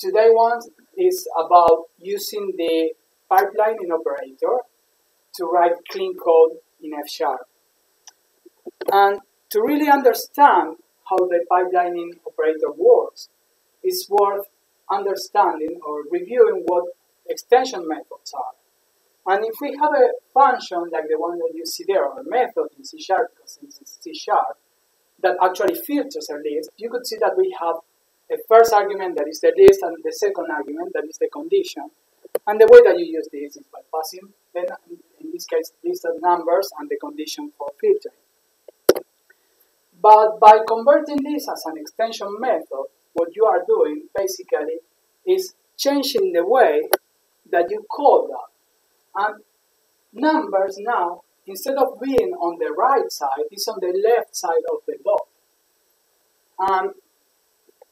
today one is about using the pipelining operator to write clean code in F sharp. And to really understand how the pipelining operator works, it's worth understanding or reviewing what extension methods are. And if we have a function like the one that you see there, or a method in C sharp, because it's C sharp, that actually filters a list, you could see that we have a first argument that is the list and the second argument that is the condition. And the way that you use this is by passing, then in this case, list of numbers and the condition for filtering. But by converting this as an extension method, what you are doing basically is changing the way that you call that. And numbers now, instead of being on the right side, is on the left side of the dot. And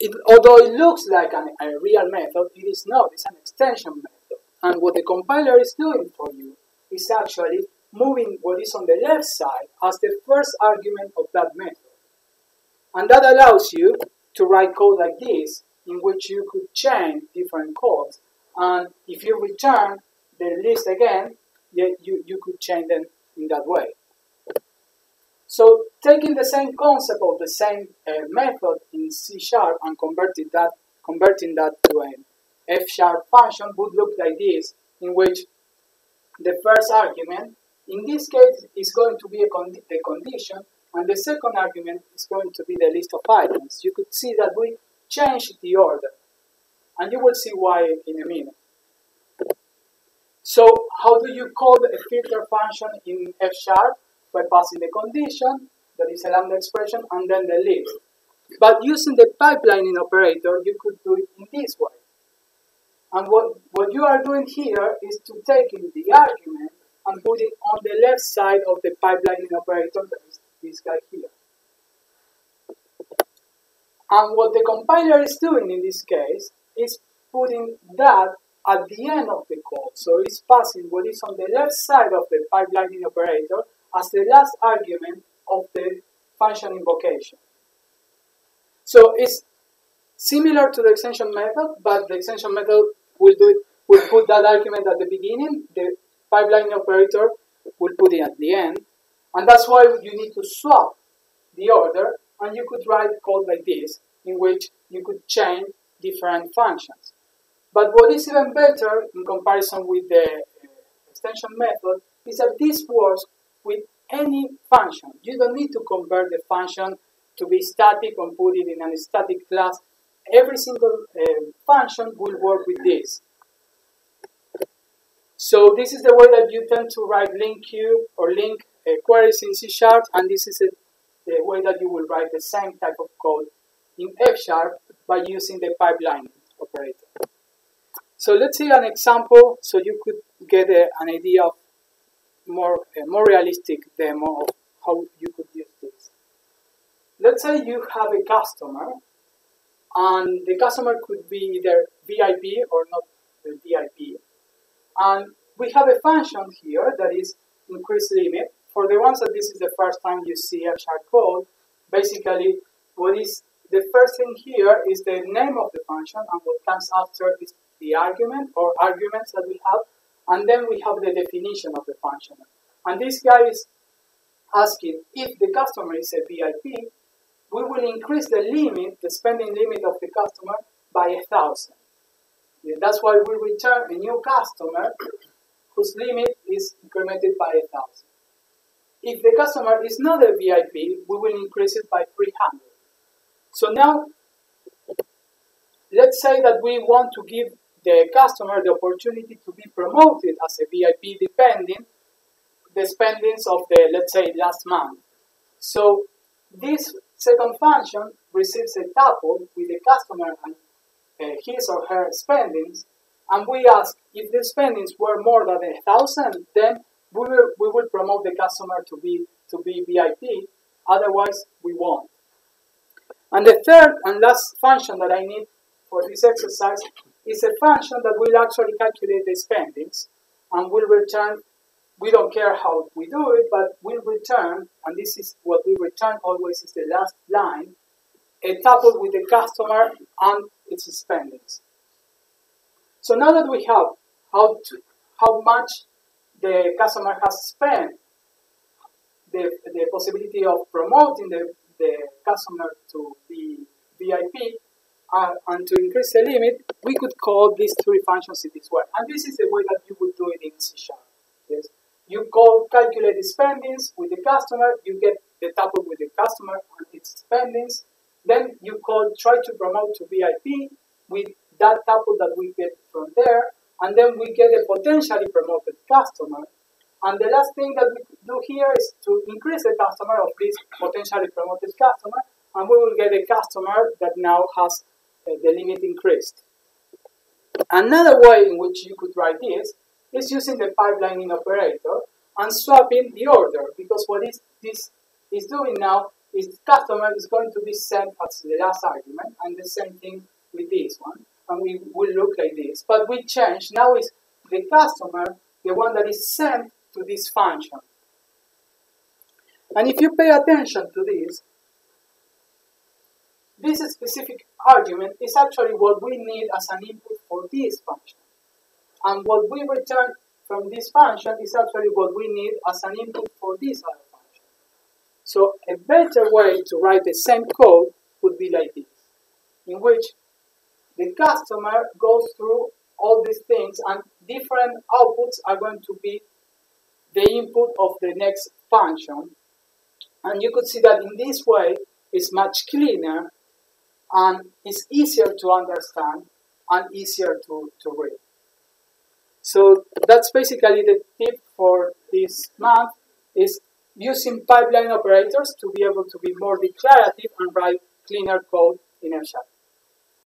it, although it looks like an, a real method, it is not. It's an extension method. And what the compiler is doing for you is actually moving what is on the left side as the first argument of that method. And that allows you to write code like this, in which you could chain different codes. And if you return the list again, you, you could chain them in that way. So taking the same concept of the same uh, method in C sharp and converting that, converting that to an F sharp function would look like this, in which the first argument, in this case, is going to be a con the condition, and the second argument is going to be the list of items. You could see that we changed the order, and you will see why in a minute. So how do you call a filter function in F sharp? By passing the condition, that is a lambda expression, and then the list. But using the pipelining operator, you could do it in this way. And what, what you are doing here is to take in the argument and put it on the left side of the pipelining operator, that is this guy here. And what the compiler is doing in this case is putting that at the end of the code. So it's passing what is on the left side of the pipelining operator as the last argument of the function invocation. So it's similar to the extension method, but the extension method will do it, will put that argument at the beginning, the pipeline operator will put it at the end, and that's why you need to swap the order, and you could write code like this, in which you could chain different functions. But what is even better in comparison with the extension method is that this works with any function. You don't need to convert the function to be static and put it in a static class. Every single uh, function will work with this. So this is the way that you tend to write LINQ or LINQ uh, queries in C Sharp, and this is the way that you will write the same type of code in F Sharp by using the pipeline operator. So let's see an example so you could get a, an idea of more a more realistic demo of how you could use this. Let's say you have a customer, and the customer could be either VIP or not VIP, and we have a function here that is increase limit. For the ones that this is the first time you see F sharp code, basically what is the first thing here is the name of the function, and what comes after is the argument or arguments that we have and then we have the definition of the function. And this guy is asking if the customer is a VIP, we will increase the limit, the spending limit of the customer by a thousand. That's why we return a new customer whose limit is incremented by a thousand. If the customer is not a VIP, we will increase it by 300. So now, let's say that we want to give the customer the opportunity to be promoted as a VIP depending the spendings of the, let's say, last month. So this second function receives a tuple with the customer and uh, his or her spendings, and we ask if the spendings were more than a thousand, then we will, we will promote the customer to be to be VIP. Otherwise, we won't. And the third and last function that I need for this exercise is a function that will actually calculate the spendings and will return, we don't care how we do it, but will return, and this is what we return always is the last line, a tuple with the customer and its spendings. So now that we have how to, how much the customer has spent, the, the possibility of promoting the, the customer to be VIP, uh, and to increase the limit, we could call these three functions in this way. And this is the way that you would do it in C Sharp. Yes? You call calculate the spendings with the customer, you get the tuple with the customer and its spendings. Then you call try to promote to VIP with that tuple that we get from there, and then we get a potentially promoted customer. And the last thing that we do here is to increase the customer of this potentially promoted customer, and we will get a customer that now has the limit increased. Another way in which you could write this is using the pipelining operator and swapping the order, because what is this is doing now is the customer is going to be sent as the last argument, and the same thing with this one, and we will look like this. But we change, now is the customer, the one that is sent to this function. And if you pay attention to this, this specific argument is actually what we need as an input for this function. And what we return from this function is actually what we need as an input for this other function. So a better way to write the same code would be like this, in which the customer goes through all these things and different outputs are going to be the input of the next function. And you could see that in this way it's much cleaner and it's easier to understand and easier to, to read. So that's basically the tip for this month is using pipeline operators to be able to be more declarative and write cleaner code in F Sharp.